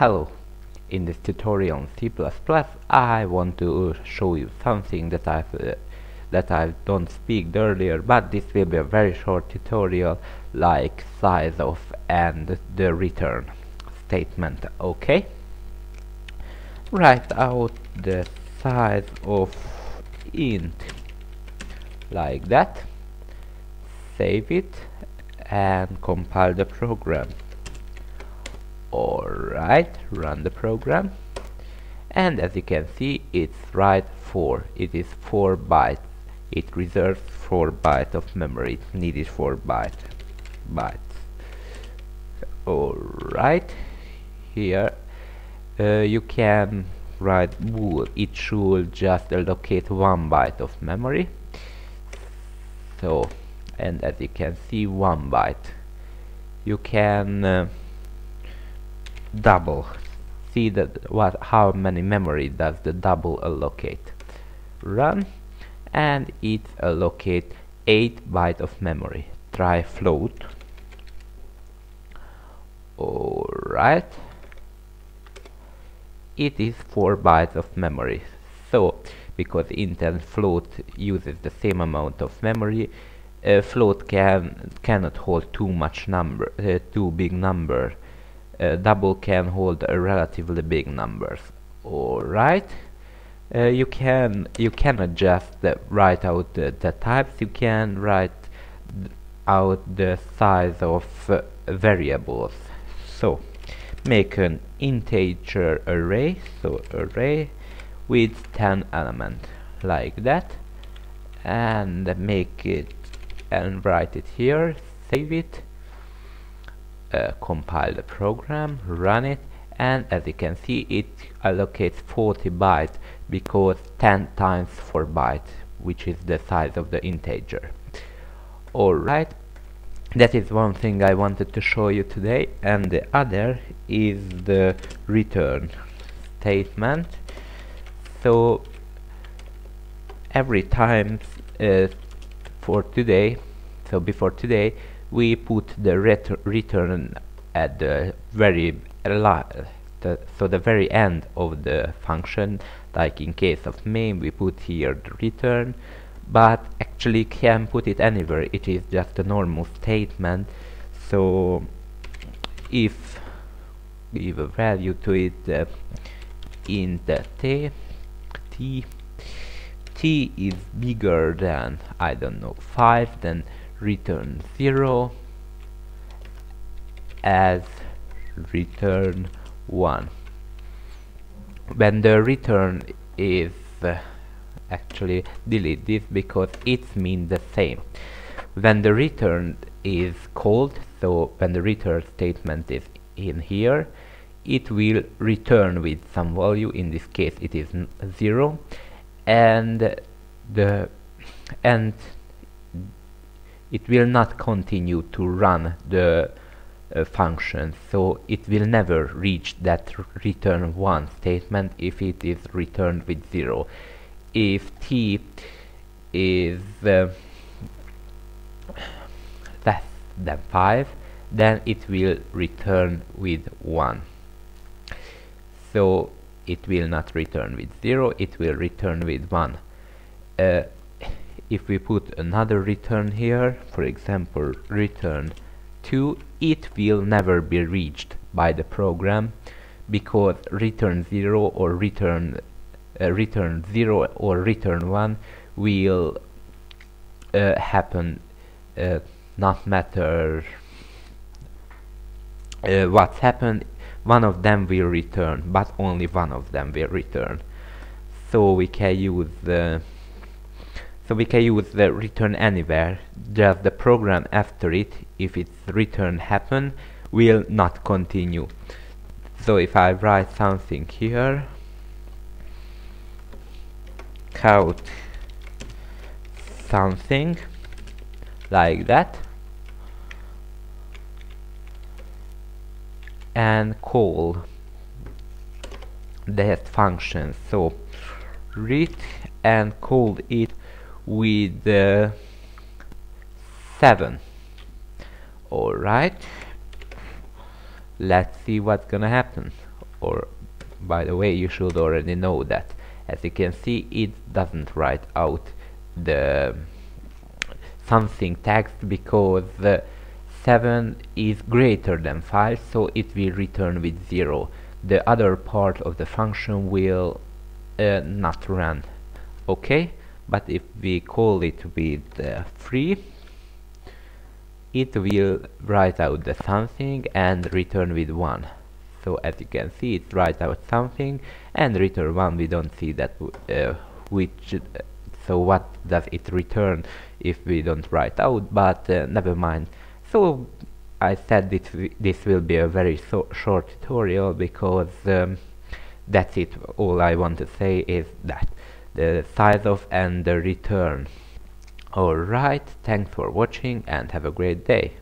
Hello, in this tutorial on C++ I want to show you something that I've uh, that I don't speak earlier but this will be a very short tutorial like sizeof and the return statement okay? Write out the size of int like that. Save it and compile the program alright run the program. And as you can see it's right 4 it is 4 bytes. It reserves 4 bytes of memory. It needed 4 bytes bytes. Alright here uh, you can write bool it should just allocate 1 byte of memory. So and as you can see 1 byte. You can uh, double. See that what how many memory does the double allocate? Run and it allocate 8 byte of memory. Try float. Alright. It is 4 bytes of memory. So because int and float uses the same amount of memory uh, float can cannot hold too much number uh, too big number uh, double can hold a relatively big numbers. Alright. Uh, you can you can adjust the, write out the, the types. You can write out the size of uh, variables. So make an integer array. So array with 10 elements like that. And make it and write it here. Save it uh, compile the program, run it, and as you can see it allocates 40 bytes because 10 times 4 bytes which is the size of the integer. Alright, that is one thing I wanted to show you today and the other is the return statement. So every time uh, for today, so before today, we put the ret return at the very the, so the very end of the function. Like in case of main we put here the return but actually can put it anywhere. It is just a normal statement. So if give a value to it uh, in the t t t is bigger than I don't know 5 then return 0 as return 1 when the return is uh, actually delete this because it means the same. When the return is called so when the return statement is in here it will return with some value. In this case it is 0 and the and it will not continue to run the uh, function so it will never reach that return 1 statement if it is returned with 0 if t is uh, less than 5 then it will return with 1 so it will not return with 0 it will return with 1 uh, if we put another return here for example return 2 it will never be reached by the program because return 0 or return uh, return 0 or return 1 will uh, happen uh, not matter uh, what's happened one of them will return but only one of them will return. So we can use the so we can use the return anywhere, just the program after it, if its return happen, will not continue. So if I write something here, cout something like that, and call that function. So read and call it with uh, 7 alright let's see what's gonna happen. Or by the way you should already know that. As you can see it doesn't write out the something text because uh, 7 is greater than 5 so it will return with 0 the other part of the function will uh, not run. Okay but if we call it with uh, 3 it will write out the something and return with 1 so as you can see it writes out something and return 1 we don't see that uh, which uh, so what does it return if we don't write out but uh, never mind. So I said this, this will be a very so short tutorial because um, that's it. All I want to say is that the sizeof and the return. Alright thanks for watching and have a great day